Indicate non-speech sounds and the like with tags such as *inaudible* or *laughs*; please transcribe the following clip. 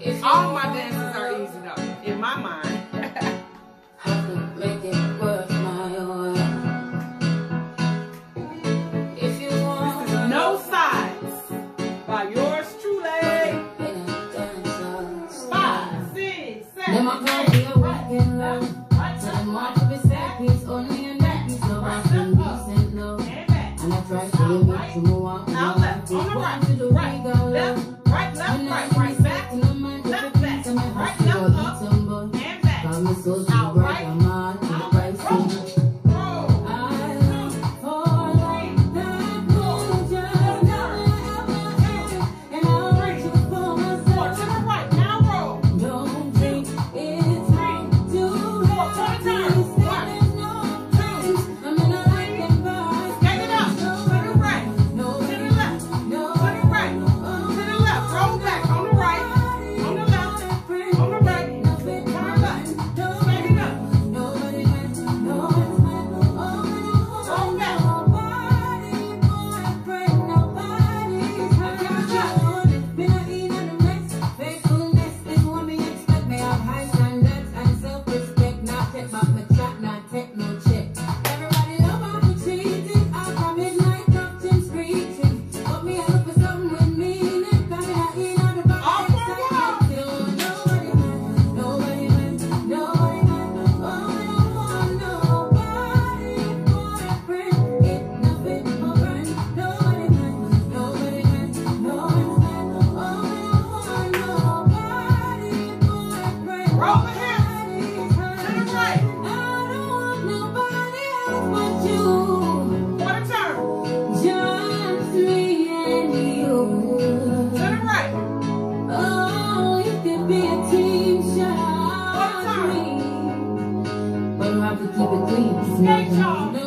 It's all my dances are easy though, in my mind. *laughs* I could make it worth my while. If you want No Sides by yours truly. Five, six, seven, eight. Right. Good job.